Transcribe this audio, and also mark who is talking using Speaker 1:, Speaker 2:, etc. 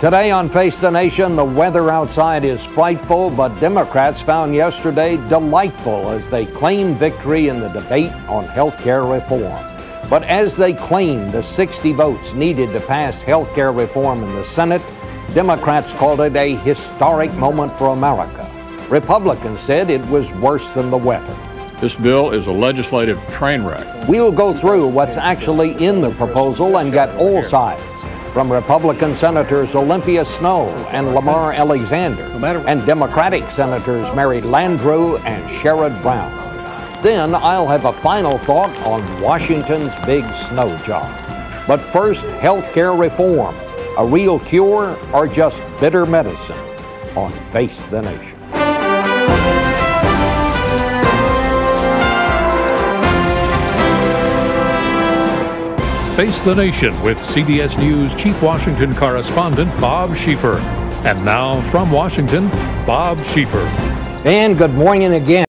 Speaker 1: Today on Face the Nation, the weather outside is frightful, but Democrats found yesterday delightful as they claimed victory in the debate on health care reform. But as they claimed the 60 votes needed to pass health care reform in the Senate, Democrats called it a historic moment for America. Republicans said it was worse than the weather.
Speaker 2: This bill is a legislative train wreck.
Speaker 1: We'll go through what's actually in the proposal and get all sides from Republican Senators Olympia Snowe and Lamar Alexander, and Democratic Senators Mary Landrieu and Sherrod Brown. Then I'll have a final thought on Washington's big snow job. But first, health care reform. A real cure or just bitter medicine? On Face the Nation.
Speaker 3: Face the Nation with CBS News Chief Washington correspondent Bob Schieffer. And now from Washington, Bob Schieffer.
Speaker 1: And good morning again.